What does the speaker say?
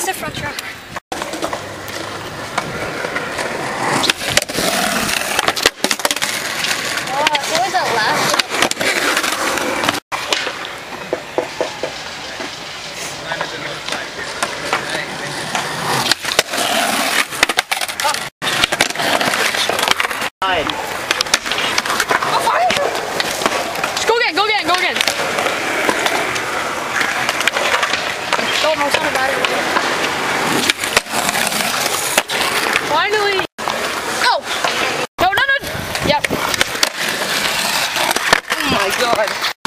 It's a front truck. told my son about it. Finally! Oh! No, no, no! Yep. Oh my god.